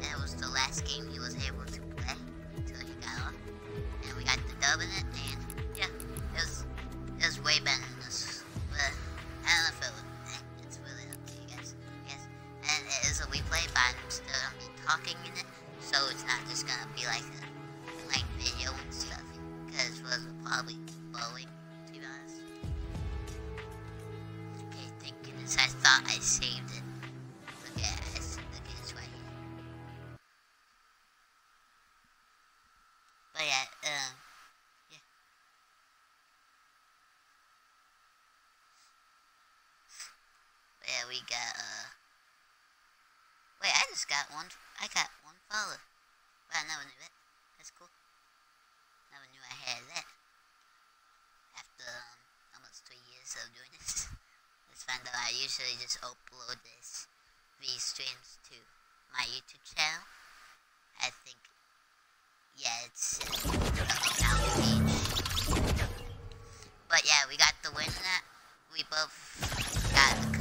That was the last game he was able to play until he got off. And we got the dub in it, and yeah, it was, it was way better than this. But I don't know if it was, eh, it's really up to you guys. Yes, and it is a replay, but I'm still gonna be talking in it, so it's not just gonna be like a blank video and stuff, because it was probably boring, to be honest. Okay, thank goodness I thought I saved one, I got one follower. But I never knew that. That's cool. Never knew I had that. After um, almost two years of doing this, let's find out. I usually just upload this, these streams to my YouTube channel. I think, yeah, it's uh, But yeah, we got the win. We both got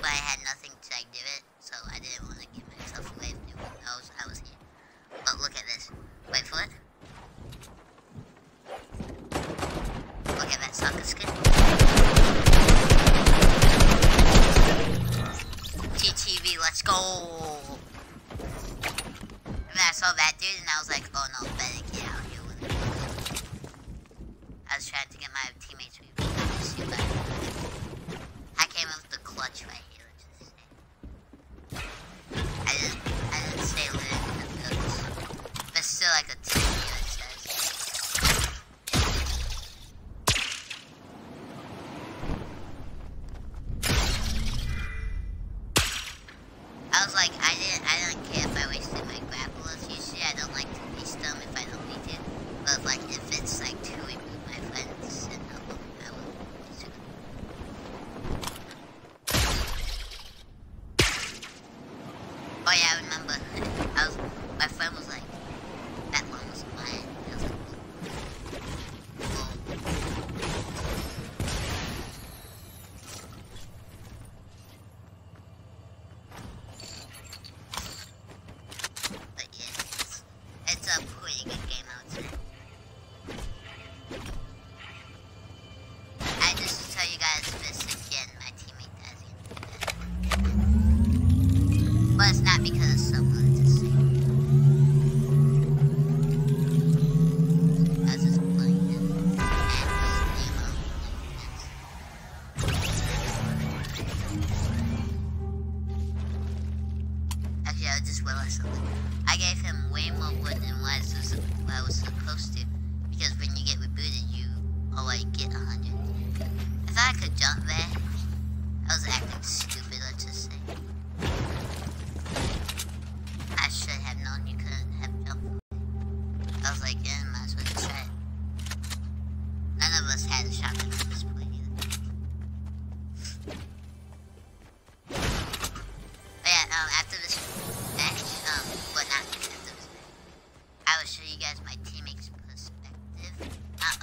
but I had nothing.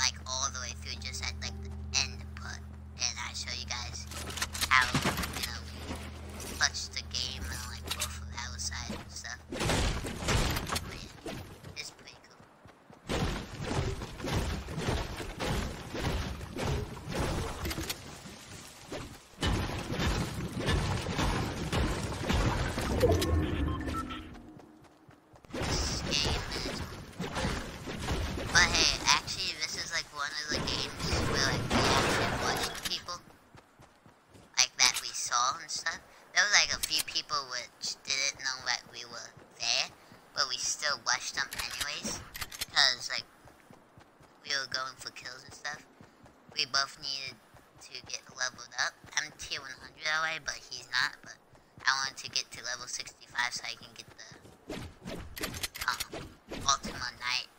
like all the way through just just had to get to level 65 so I can get the um, Ultima Knight.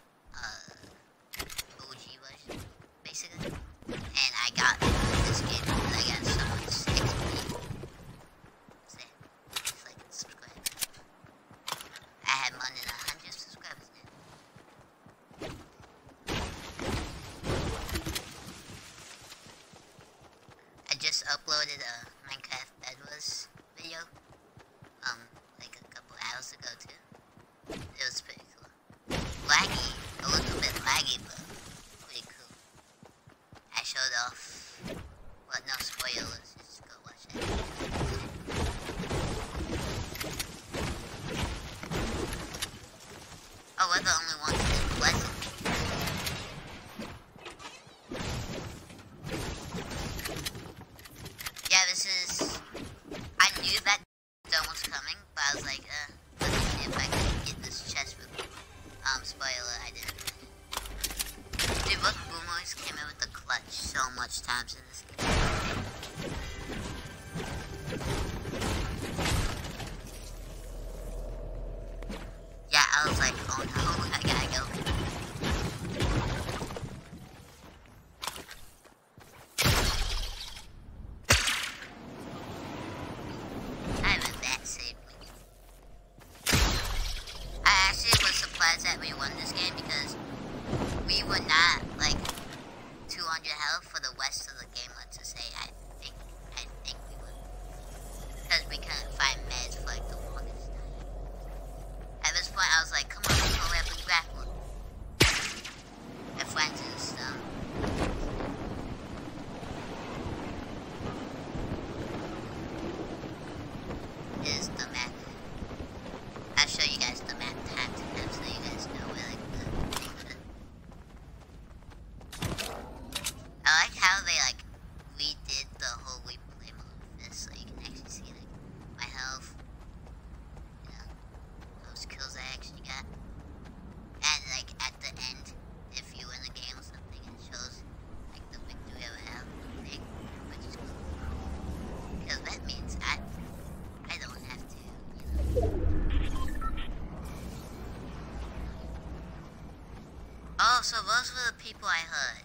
so those were the people I heard.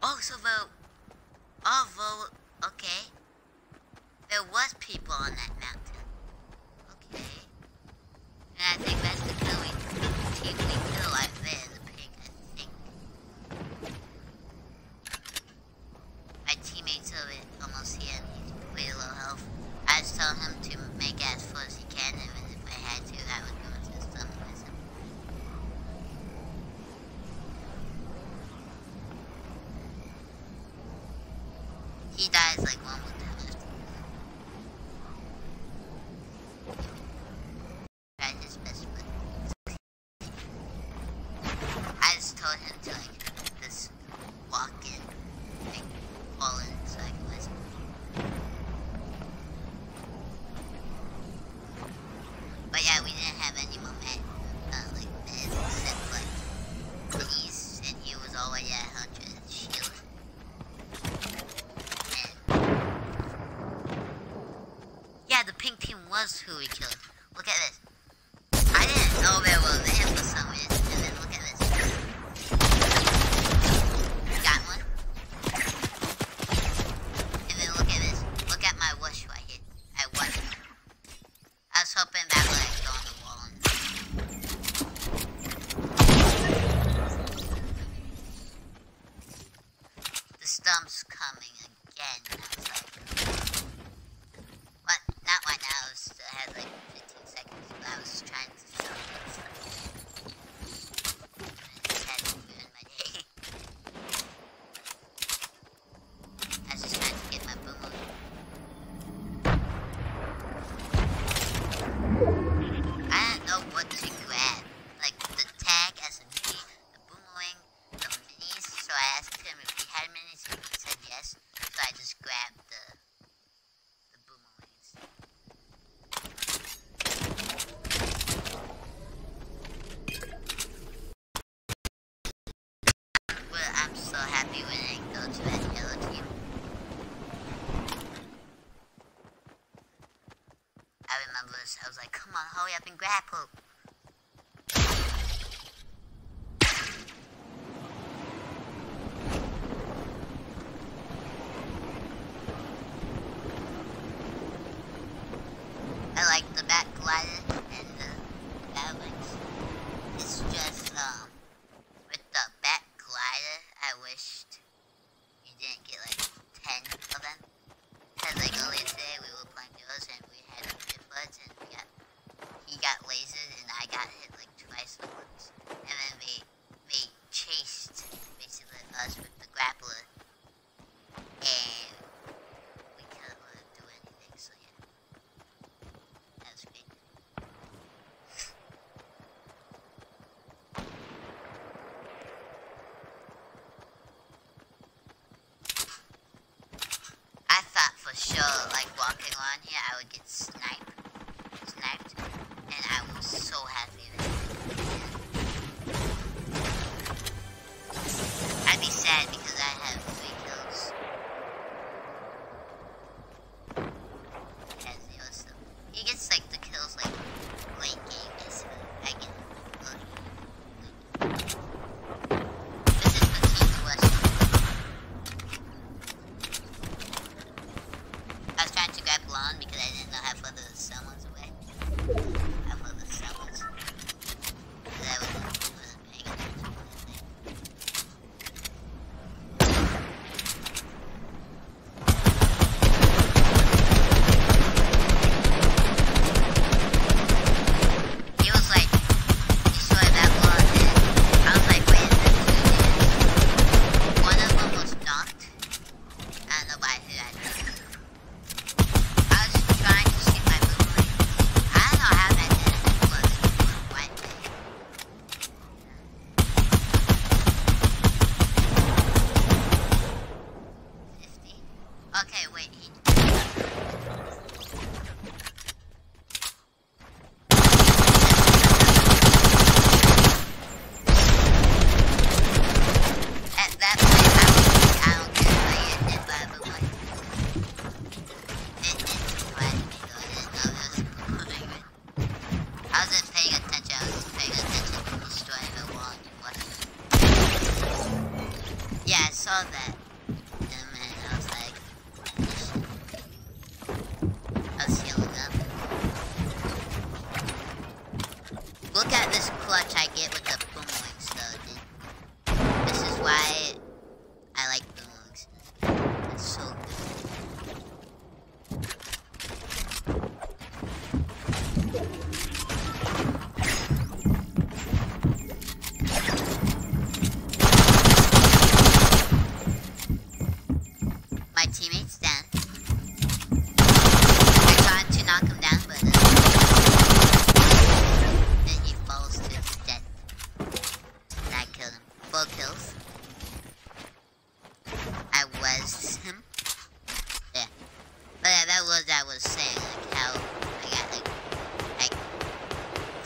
Oh, so the... Although, okay. There was people on that mountain. Okay. And I think that's on, hurry up and grapple.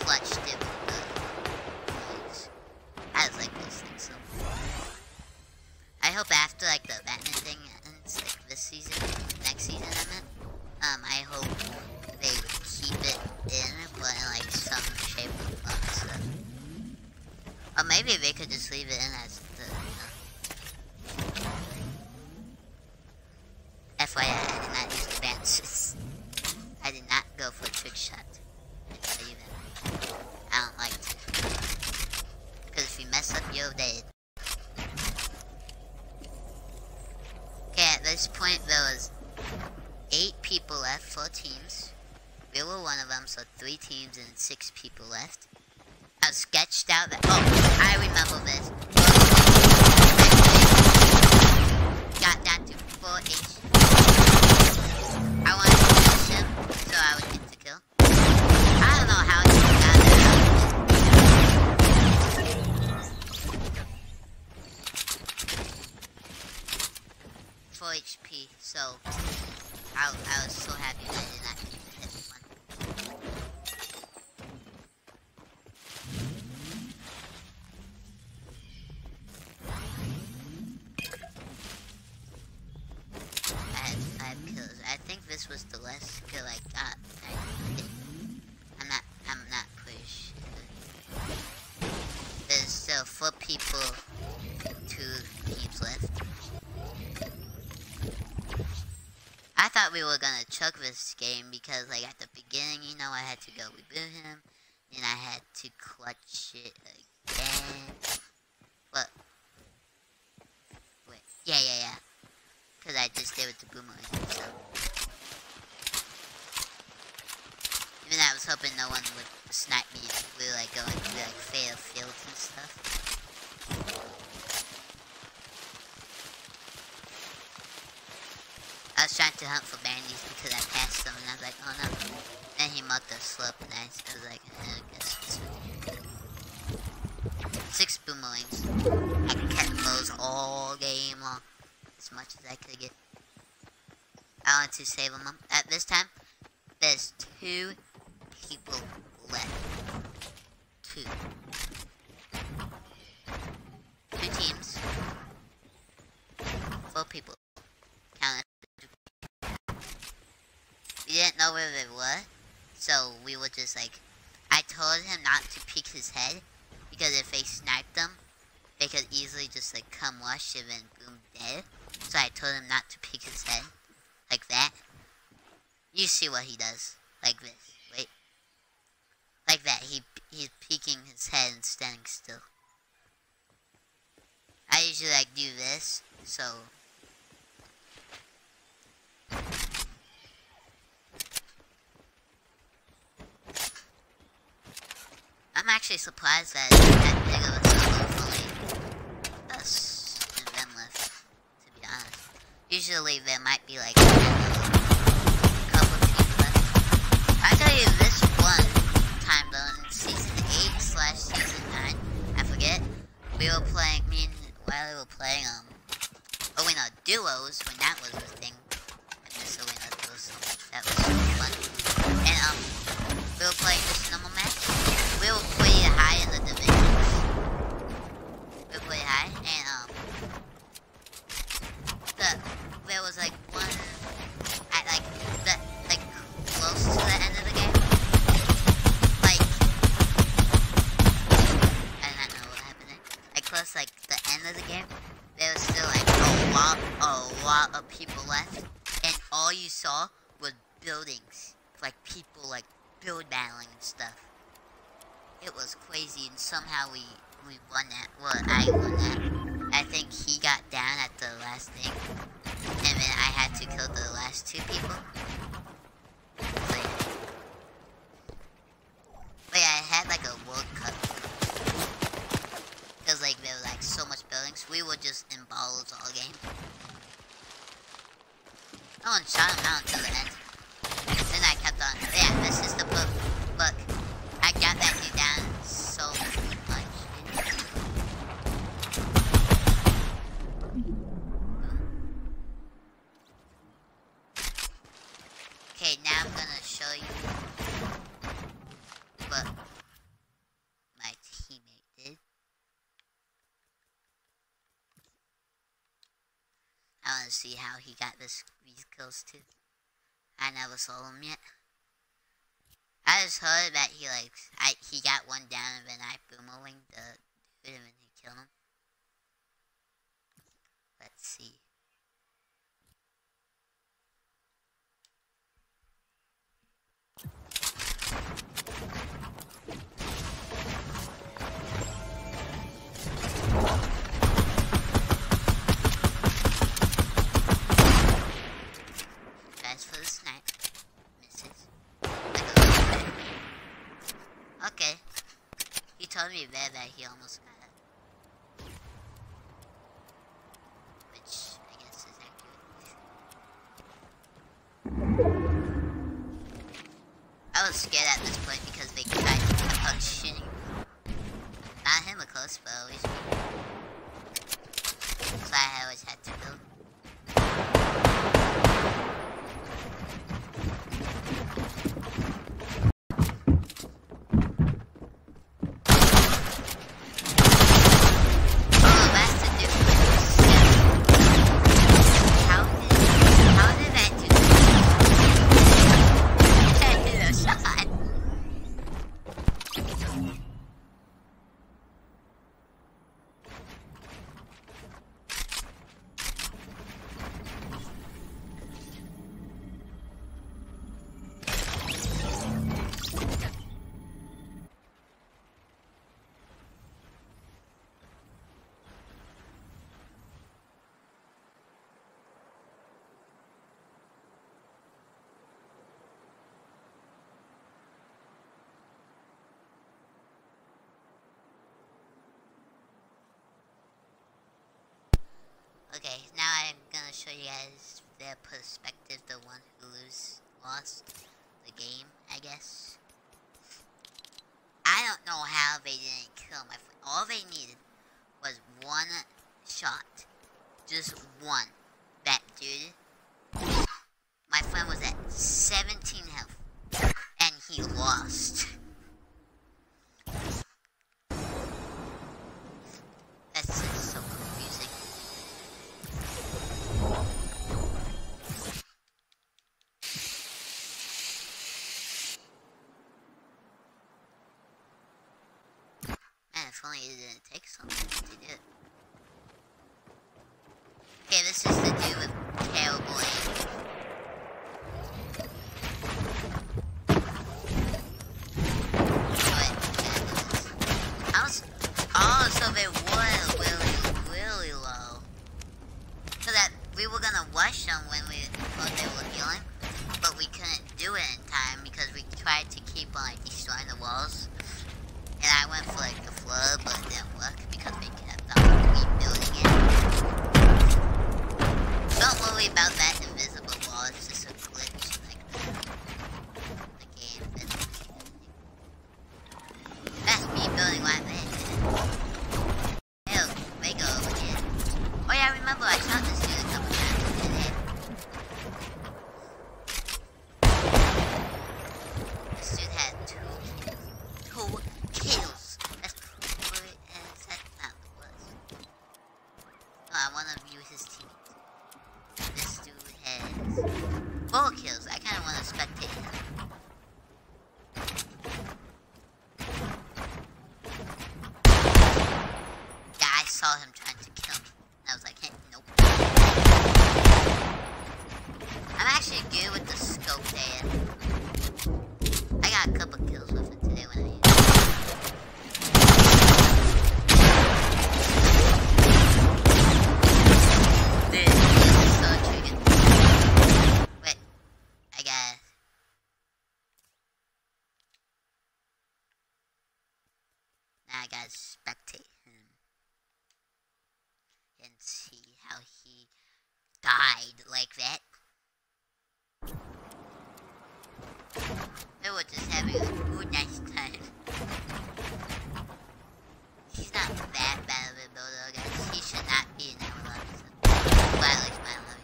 I like like listening so. I hope after like the 106 people left. I sketched out that- Oh! This game because, like, at the beginning, you know, I had to go reboot him, and I had to clutch it again. But wait, yeah, yeah, yeah. Because I just did with the boomerang, so. Even I was hoping no one would snipe me we were like going through like Fatal Fields and stuff. I was trying to hunt for bandies because I passed them and I was like, oh no. Then he marked the slope and I was like, eh, I guess this Six boomerangs. I can catch those all game long as much as I could get. I want to save them. up. At this time, there's two people left. Two teams. Four people. Count it. We didn't know where they were, so we were just like, I told him not to peek his head, because if they sniped them, they could easily just like come rush him and boom dead. So I told him not to peek his head. Like that. You see what he does. Like this. Wait. Like that. He he's peeking his head and standing still. I usually like do this, so I'm actually surprised that that big of a solo us and them to be honest. Usually there might be like somehow we we won that. Well, I won that. I think he got down at the last thing, and then I had to kill the last two people. So, yeah. But yeah, I had like a World Cup. Because like there were like so much buildings, we were just in balls all game. No one shot him out until the end. Then I kept on. Yeah, this is see how he got this these kills too. I never saw him yet. I just heard that he like I he got one down and then I boomerang the dude and then he killed him. Let's see. That that he almost it. Which I guess is accurate. I was scared at this point because they tried to keep on shooting. Not him, of course, but always me. So I always had to build. Oh, that's the difference. How did, how did that do that? I hit a shot. Okay, now I'm gonna show you guys their perspective, the one who lost the game, I guess. I don't know how they didn't kill my friend. All they needed was one shot. Just one. That dude. My friend was at 17 health. And he lost. Didn't take so long to do it. Okay, this is the dude with terrible aim. Wait, I was, oh, so they were really, really low. So that we were gonna rush them when we when they were healing, but we couldn't do it in time because we tried to keep on like destroying the walls. And I went for like the flood, but it didn't work because they kept on rebuilding it. Don't worry about that invisible wall, it's just a glitch like the game. That's me building right there. Hell, they go over here. Oh yeah, I remember I shot this dude a couple times and hit him. This dude had two, two kills. That's what it is. That's not what it was. No, I want to view his team. This dude has four kills. I kind of want to spectate him. Yeah, I saw him trying to kill me. And I was like, hey, nope. I'm actually good with the scope there. I got a couple kills with it today when I used it. Dude, this is so intriguing. Wait, I got. I gotta spectate him and see how he died like that. They were just having a good nice time. He's not that bad of a builder, guys. He should not be in our level. Well, at least my level.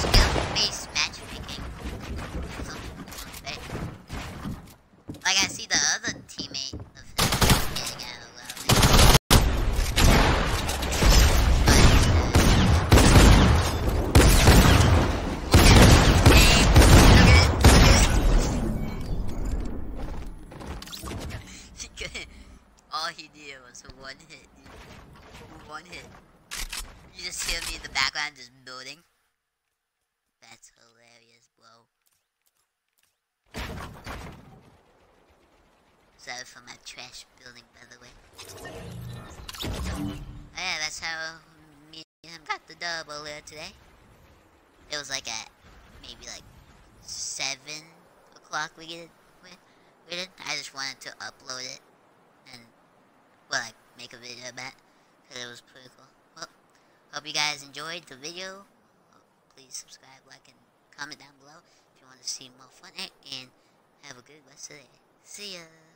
Skill-based matchmaking. Something like that. Like I see the other teammate of his getting out of level. All he did was one hit. One hit. You just hear me in the background just building. That's hilarious, bro. Sorry for my trash building, by the way. Oh, yeah, that's how me and him got the dub earlier today. It was like at maybe like seven o'clock we did. with. created. I just wanted to upload it well, like, make a video about. Because it was pretty cool. Well, hope you guys enjoyed the video. Please subscribe, like, and comment down below if you want to see more fun. And have a good rest of the day. See ya!